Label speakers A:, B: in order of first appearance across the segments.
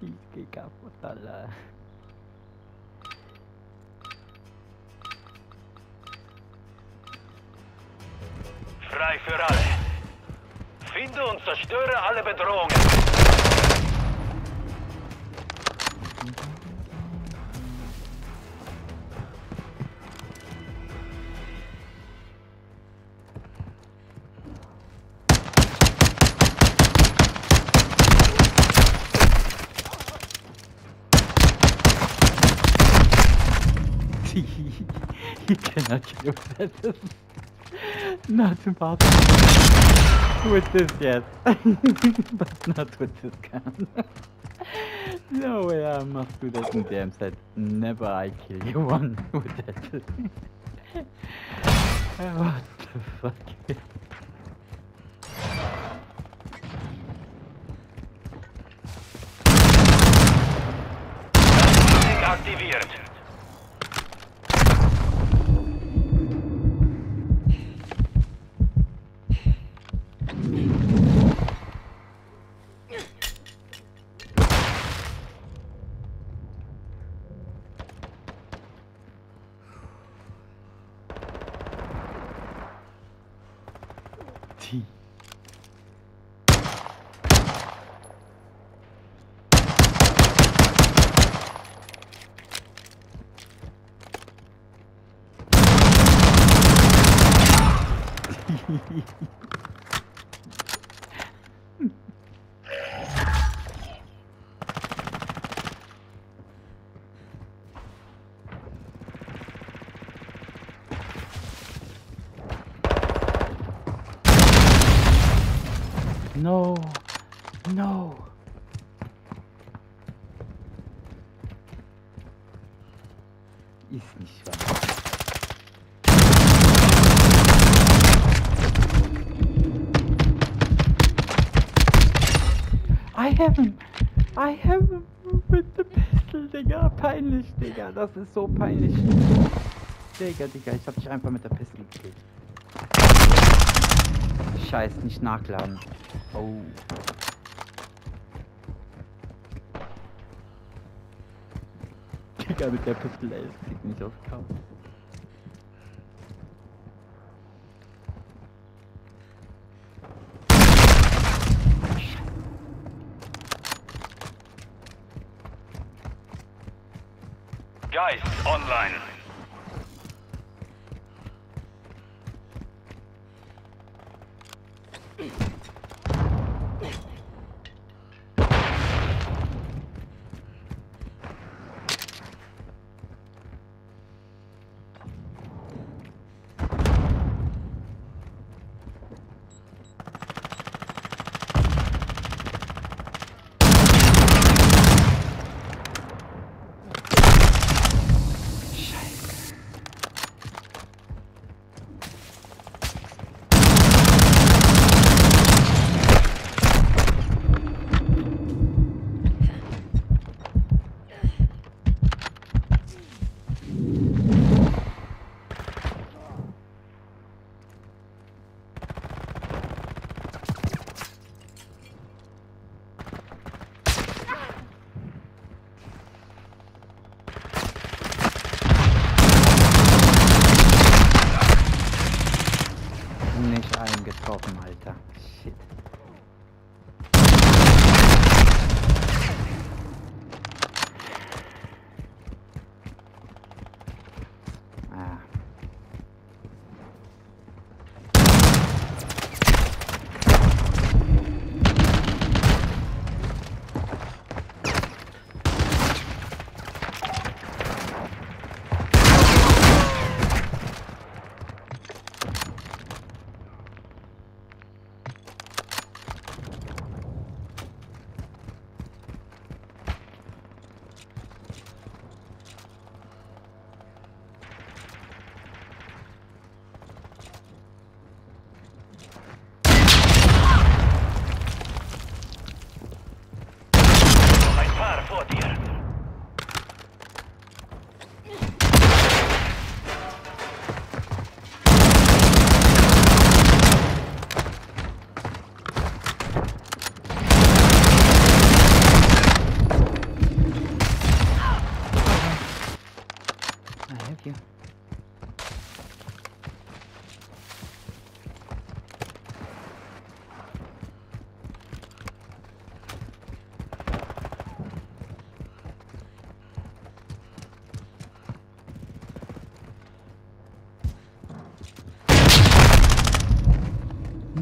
A: Ich geh kaputt, Alter.
B: Frei für alle. Finde und zerstöre alle Bedrohungen.
A: you cannot kill that. Not impossible. With this, yes. but not with this gun. no way I must do that in damn set. Never I kill you one with that. what the fuck?
B: Aktiviert.
A: T. Hehehehe No, no. Ist nicht wahr. I have him. I have him with the pistol, Digga. Peinlich, Digga. Das ist so peinlich. Digga, Digga, ich hab dich einfach mit der Pistole gekillt. Scheiß, nicht nachladen. Oh. Digga, mit der Pistole, ey, das kriegt mich auf Kampf.
B: Geist online.
A: Scheiße. Nicht eingetroffen, Alter. Shit.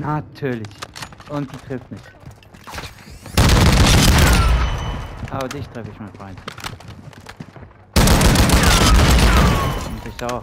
A: Natürlich. Und die trifft mich. Aber dich treffe ich, mein Freund. Und dich auch.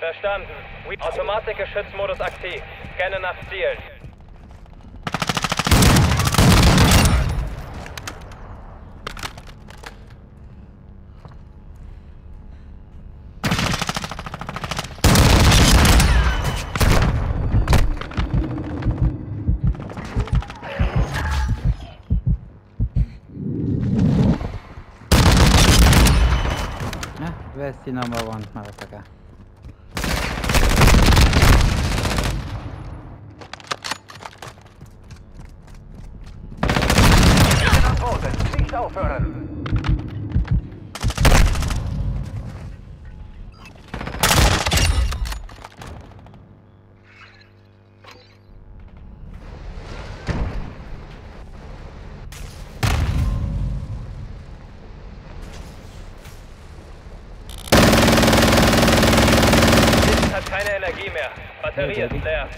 C: Verstanden. Automatikgeschützmodus aktiv. Scanne nach Zielen.
A: Ist die Number One, Motherfucker?
B: Aufhören.
C: Keine Energie mehr. Batterie ist leer.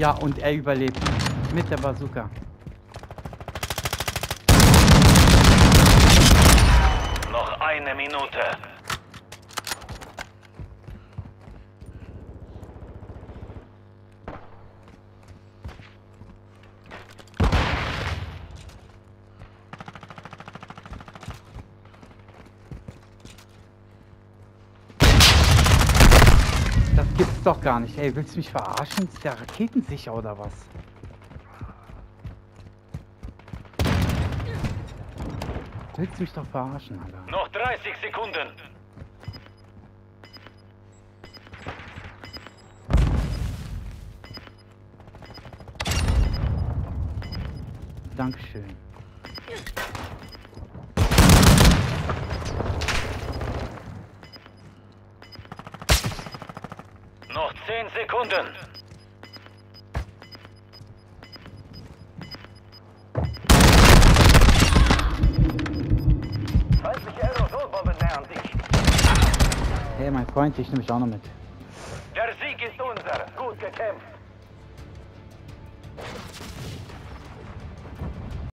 A: Ja, und er überlebt. Mit der Bazooka.
B: Noch eine Minute.
A: Das gibt's doch gar nicht. Ey, willst du mich verarschen? Ist der raketensicher oder was? Willst du mich doch verarschen, Alter?
B: Noch 30 Sekunden.
A: Dankeschön.
B: Noch 10 Sekunden.
A: Hey, mein Freund, ich nehme mich auch noch mit.
B: Der Sieg ist unser. Gut gekämpft.